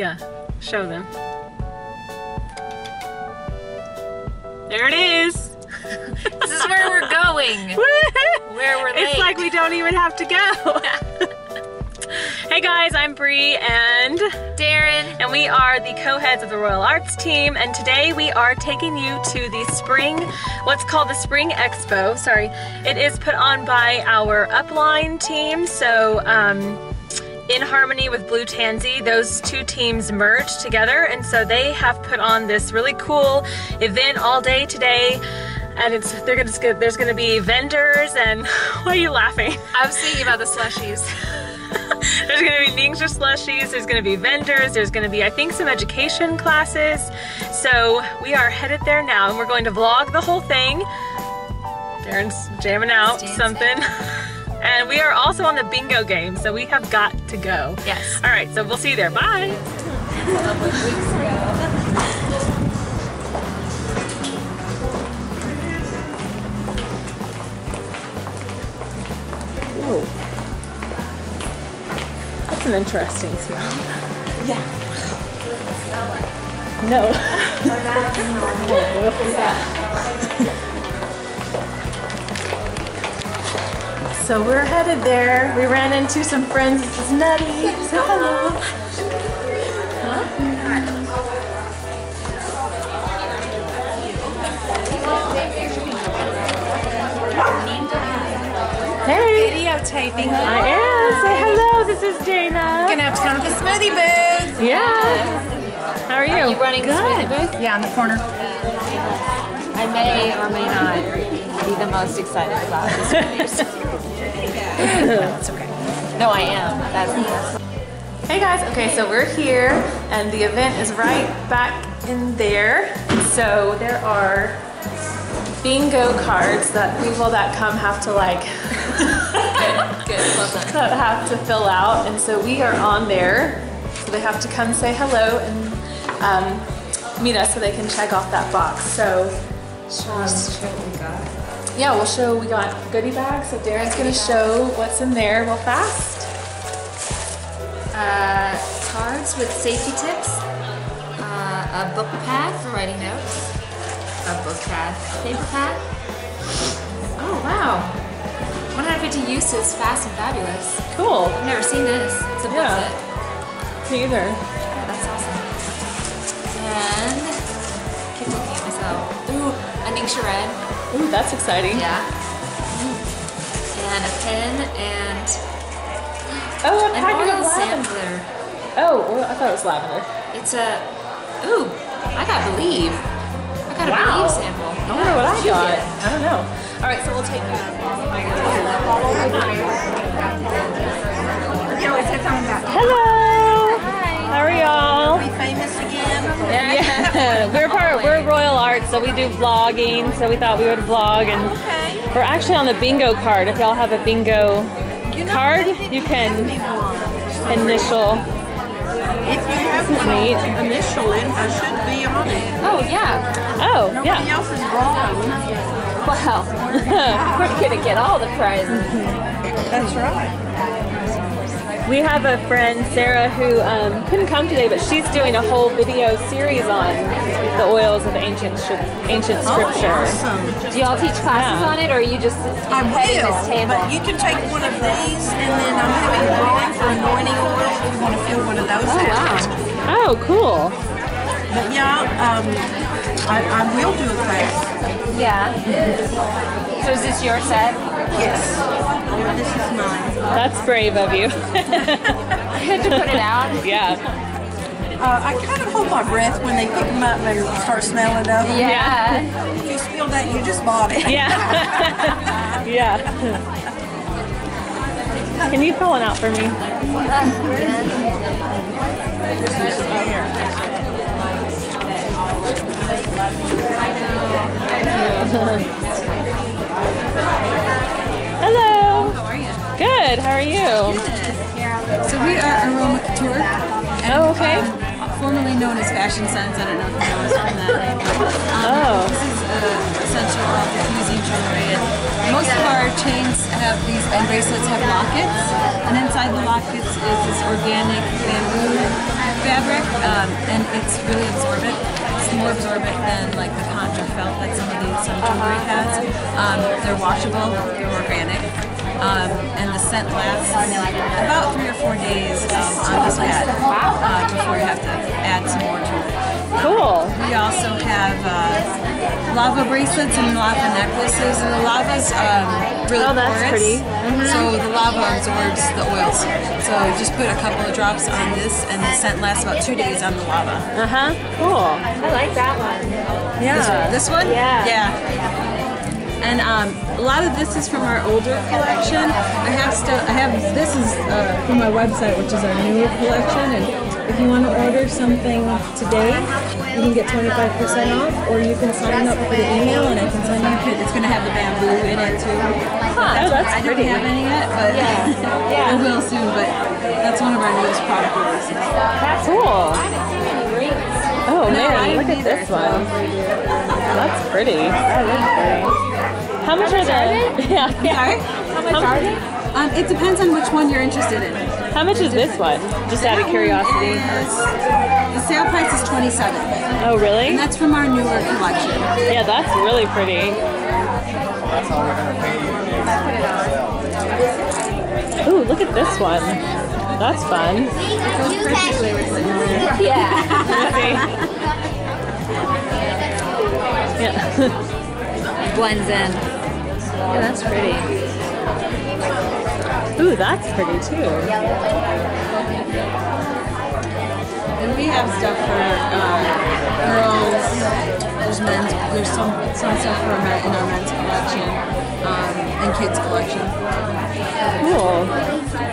Yeah, show them. There it is. This is where we're going. Where we're It's like we don't even have to go. hey guys, I'm Bree and Darren. and we are the co-heads of the rOILarts team and today we are taking you to the spring what's called the Spring Expo. Sorry. It is put on by our upline team. So um in harmony with Blue Tansy, those two teams merged together, and so they have put on this really cool event all day today. And it's they're gonna there's gonna be vendors and why are you laughing? I was thinking about the slushies. There's gonna be ninja slushies, there's gonna be vendors, there's gonna be, I think, some education classes. So we are headed there now and we're going to vlog the whole thing. Darren's jamming out something. and we are also on the bingo game, so we have got to go. Yes. All right, so we'll see you there. Bye. Whoa. That's an interesting smell. Yeah. No. so we're headed there. We ran into some friends. This is Nutty. Say hello. Hey. videotaping. I am. Say hello. This is Dana. Gonna have to come to the smoothie booth. Yeah. How are you? You running the smoothie booth? Yeah, in the corner. I may or may not be the most excited about this. That's okay. no, I am. That's Hey guys, okay, so we're here and the event is right back in there. So there are bingo cards that people that come have to like good. Pleasant. that have to fill out and so we are on there. So they have to come say hello and um, meet us so they can check off that box. So um, yeah, we'll show we got goodie bags. So Darren's gonna show what's in there real fast. Uh, cards with safety tips. Uh, a book pad for writing notes. A book pad. Paper pad. Oh wow. 150 uses, fast and fabulous. Cool. I've never seen this. It's a book Yeah. set. Me either. That's awesome. And keep looking at myself. Ooh, a NingXia Red. Ooh, that's exciting. Yeah. And a pen and Oh, a an packet oil of lavender. sampler. Oh, well, I thought it was lavender. It's a ooh, I got believe. I got a Wow. believe sample. I wonder what I got. I don't know. All right, so we'll take Hello. So we do vlogging. So we thought we would vlog, and Okay. we're actually on the bingo card. If y'all have a bingo card, you can initial. If you have one Neat. initial it, I should be on it. Oh yeah. Oh, Nobody yeah. else is wrong. Wow. We're gonna get all the prizes. That's right. We have a friend, Sarah, who um, couldn't come today, but she's doing a whole video series on the oils of ancient sh- ancient scripture. Awesome. Do y'all teach classes Yeah. on it, or are you just I will, table? but you can take one of these, and then I'm having a drawing for anointing oil. If you want to fill one of those oh out. wow. Oh, cool. But yeah, um, I, I will do a class. Yeah. So is this your set? Yes. This is mine. That's brave of you. I had to put it out. yeah. Uh, I kind of hold my breath when they pick them up and start smelling of them. Yeah. If you spill that, you just bought it. Yeah. yeah. Can you pull one out for me? Hello. How are you? Good. How are you? So we are Aroma Couture. And, Oh, okay. um, formerly known as Fashion Sense. I don't know if you know us from that name. Oh. This is uh, essential all diffusing jewelry. And most of our chains have these, and bracelets have lockets. And inside the lockets is this organic bamboo fabric. um, and it's really absorbent. It's more absorbent than like the contra felt that some of these some jewelry has. Um, they're washable, they're organic, um, and the scent lasts about three or four days um, on this pad uh, before you have to add some more to it. Cool. We also have uh, lava bracelets and lava necklaces, and the lava's um, really Oh, that's porous. pretty. So the lava absorbs the oils. So just put a couple of drops on this, and the scent lasts about two days on the lava. Uh huh. Cool. I like that one. Yeah. This one? Yeah. Yeah. And um, a lot of this is from our older collection. I have still, I have this is uh, from my website, which is our newer collection. And if you want to order something today, you can get 25% off, or you can sign up for the email, and I can send you. It's going to have the bamboo in it too. Oh, that's I don't pretty. have any yet, but Yeah. I will soon. But that's one of our newest product releases. That's Cool. Oh No, man, look at this either, one. That's pretty. That is pretty. How much are they? Yeah. Sorry? How much are they? Um, it depends on which one you're interested in. How much is this one? Just out of curiosity. The sale price is 27 Oh really? and that's from our newer collection. Yeah, that's really pretty. Ooh, look at this one. That's fun. Yeah. Yeah. Blends in. Yeah, that's pretty. Ooh, that's pretty too. And we have stuff for uh, girls. There's men's. There's some some stuff for men, in our men's collection um, and kids collection. Cool.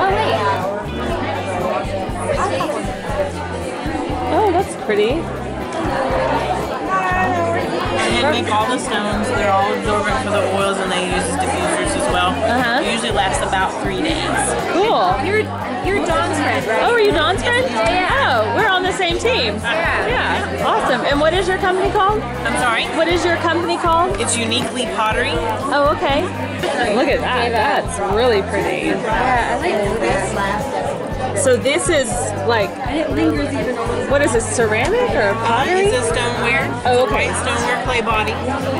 Oh wait. Oh, that's pretty. And make all the stones. They're all absorbent for the oils, and they use as diffusers as well. Uh-huh. They usually last about three days. Cool. You're you're Dawn's friend, right? Oh, are you Dawn's friend? Yeah, yeah. Same team. Yeah. Yeah. Awesome. And what is your company called? I'm sorry. What is your company called? It's uniquely pottery. Oh, okay. Look at that. That's really pretty. Yeah, I like this. So this is like, It lingers even what is this, ceramic or pottery? It's a stoneware. Oh, okay. White stoneware clay body.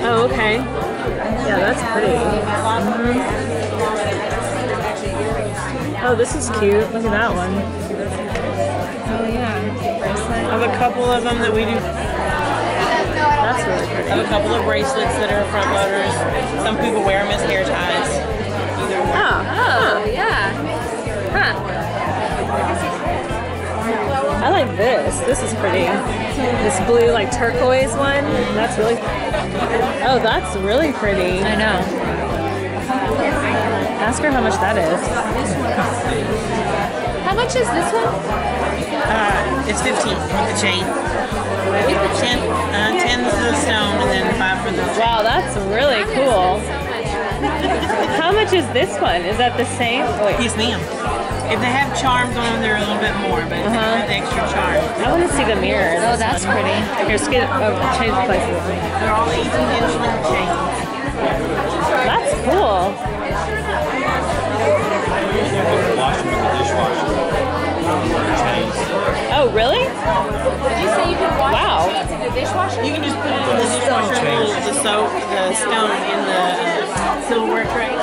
Oh, okay. Yeah, that's pretty. Mm-hmm. Oh, this is cute. Look at that one. Couple of them that we do. That's really I pretty. have a couple of bracelets that are front loaders. Some people wear them as hair ties. Oh, Oh, yeah. Huh. I like this. This is pretty. This blue, like turquoise one. That's really. Oh, that's really pretty. I know. Ask her how much that is. How much is this one? Uh, it's 15 with the chain. 10, uh, 10 for the stone, and then 5 for the chain. Wow, that's really cool. How much is this one? Is that the same? Wait, Yes, ma'am. If they have charms on them, they're a little bit more, but if they Uh-huh. have extra charm. I want to see the mirror. Oh, that's pretty. Here, skid, oh, change places with me. They're all 18 inch link chains. That's cool. Wash them in the dishwasher. Change. Oh, really? Did you say you can wash Wow. your in the dishwasher? You can just put it in the dishwasher, and roll the soap, the stone in the uh, silverware tray.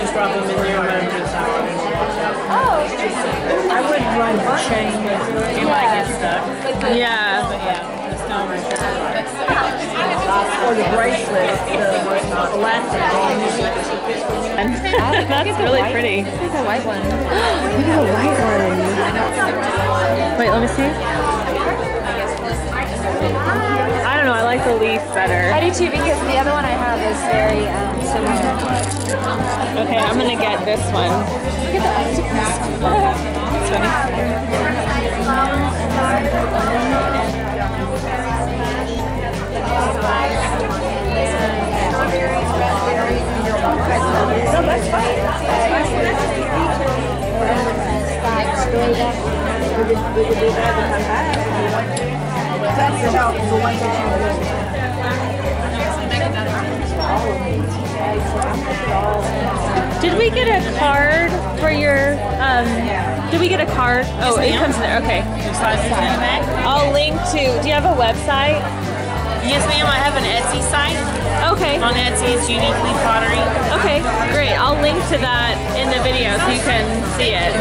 Just drop them in there and run them to the side. Oh, interesting. I wouldn't run the chain. It might get stuck. Yeah. But yeah, the stone. Or the bracelet, the elastic That's really pretty. Look at the white one. Look at the white one. Wait, let me see. I don't know. I like the leaf better. I do too because the other one I have is very um, similar. Okay, I'm gonna get this one. This one. Did we get a card for your um, did we get a card? Oh, it comes in there. Okay. Your sizes in the back. I'll link to. Do you have a website? Yes, ma'am. I have an Etsy site. Okay. On Etsy, it's Uniquely Pottery. Okay, great. I'll link to that in the video so you can see it.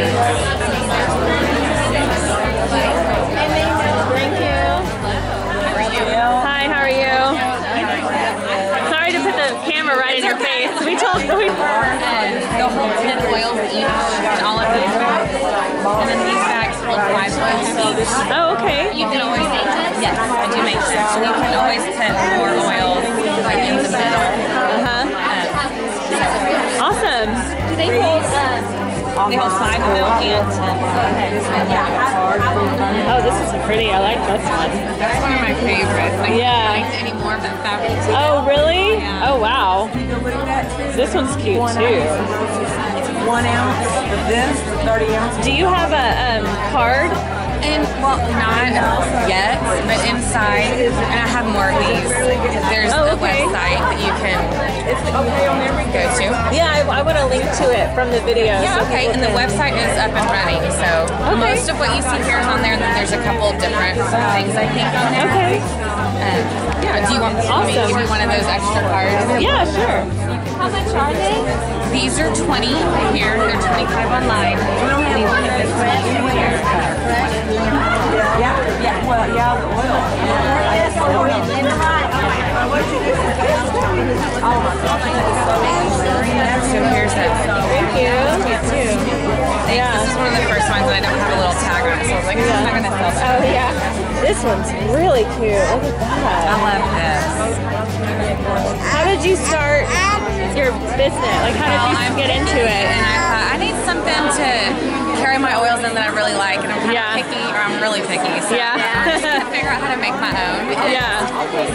Thank they hold five mil and Yeah. Oh, this is pretty. I like this one. That's one of my favorites. Like, Yeah. I don't like anymore, but fabric. Oh, really? Yeah. Oh, wow. This one's cute too. One ounce of this, 30 ounces. Do you have a um, card? And well, not yet, but inside, and I have more of these. There's Oh, a website that you can go to. Yeah, I, I want to link to it from the video. Yeah, so okay, and the website is up and running. So most of what you see here is on there, and then there's a couple of different things I think on there. Okay. Um, yeah, do you want me to Awesome. give you one of those extra cards? Yeah, sure. How much are they? These are 20 here, they're 25 online. These are this one here. Well, yeah, the oil. So here's that. Thank you. Yeah. This is one of the first ones that I don't have a little tag on it, so I was like, I'm not gonna sell that. Oh yeah. This one's really cute. Look at that. I love this. How did you start your business? Like, how did you I'm get into it? And I thought I need something to carry my oils in that I really like, and I'm kind Yeah. of picky, or I'm really picky. So Yeah. I just had to figure out how to make my own. And Yeah.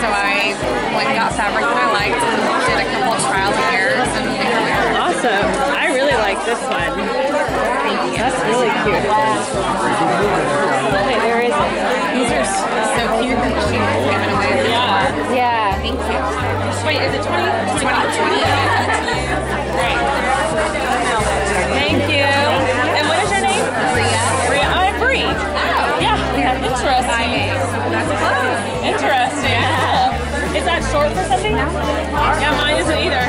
So I went and got fabric that I liked, and did a couple of trial and errors, and here Awesome. I really like this one. That's really cute. Wait, where is it? These are so cute that she's giving away. Yeah. Yeah. Thank you. Wait, is it 20? 20, 20. Great. Thank you. And what is your name? Bria. Bria. Oh, I'm Bree. Oh. Yeah. Interesting. That's close. Interesting. Is that short for something? Yeah, mine isn't either.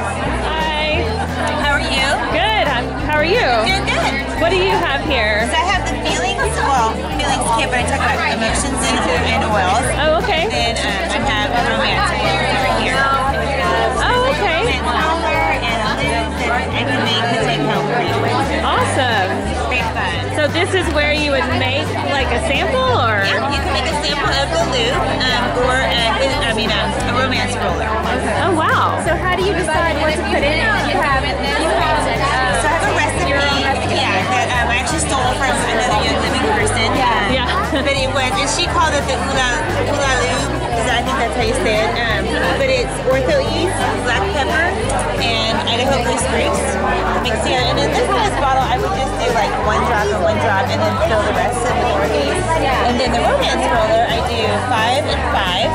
How are you? Good. I'm- How are you? Doing good. What do you have here? So I have the feelings, well, feelings kit, but I talk about emotions and, and oils. Oh, okay. Then um, I have this is where you would make like a sample, or? Yeah, you can make a sample of the loop um, or a, I mean um, a romance roller. Oh, wow. So how do you decide what to put in it? You have it. You have it. Uh, So I have a recipe, yeah, that um, I actually stole from another young living person. Um, Yeah. but it was, and she called it the hula, hula loop, because I think that's how you say it. Um, but it's Ortho Ease, black pepper, and Blue spruce mixed together. And in this size bottle, I would just do like one drop and one drop, and then fill the rest of the yeast. And then the romance roller, I do five and five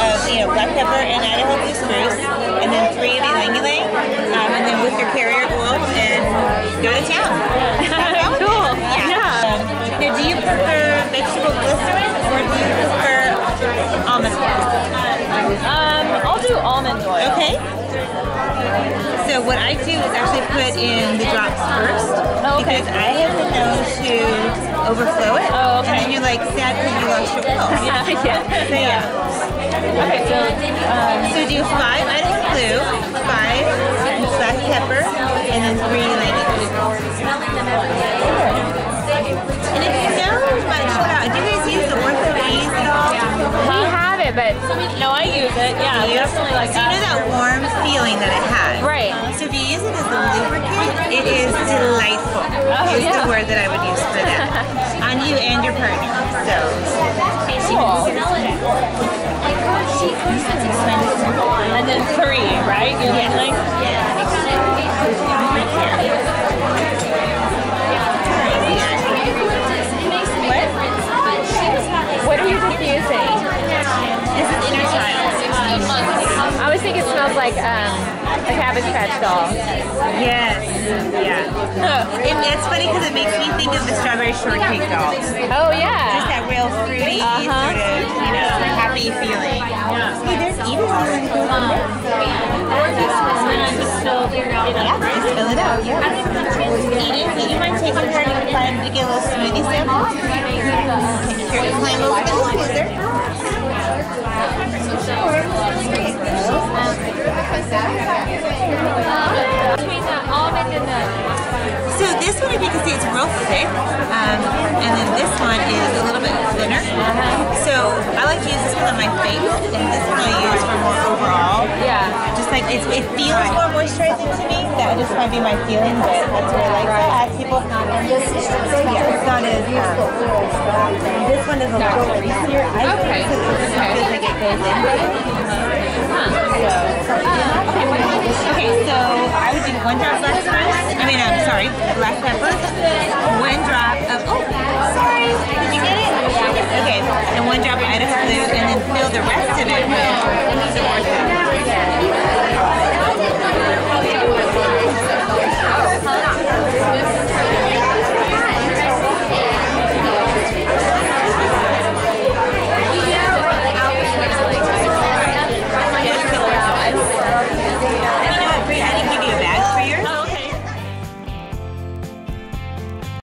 of you know black pepper and Idaho blue spruce, and then three of ylang ylang, um, and then with your carrier oil and go to town. cool. Yeah. Yeah. Um, now, do you prefer vegetable glycerin or do you prefer almond oil? Um, I'll do almond oil. Okay. So what I do is actually put in the drops first Oh, okay. because I have been known to overflow it. Oh, okay. And then you're like sad because you lost your oil. Yeah. Yeah. So yeah. Okay. So, um, So do five Idaho blue, five black pepper, and then three ladies. And it's so much fun. Do you guys use the Ortho Ease at all? we have it, but no, I use it. Yeah, definitely like So you know that warm feeling that it has? Right. So if you use it as a lubricant, it is delightful. Oh, is yeah. the word that I would use for that. On you and your partner. So Cool. And then three, right? You're like, what are you just using? this is inner child. Oh, always think it smells like um, a Cabbage Patch doll. Yes. Yeah. and it's funny because it makes me think of the strawberry shortcake dolls. Oh yeah. Just that real fruity Uh-huh. sort of, you know, happy feeling. Yeah. Hey, there's Edith. Yeah, just fill it out. Yeah. Edith, do you mind taking her to find to get a little smoothie sample? Here, you climb over the diffuser. Between the almond and the So this one, if you can see, it's real thick, um, and then this one is a little bit thinner. So I like to use this one on my face, and this one I use for more overall. yeah. Just like it's, it feels more moisturizing to me. That just might be my feeling, but that's what I like to ask people. Yeah, it's not as. Um, this one is a little greasier. I Okay. think it feels like it goes in. Okay, so I would do one drop black spice. I mean, I'm sorry, black pepper. arrested in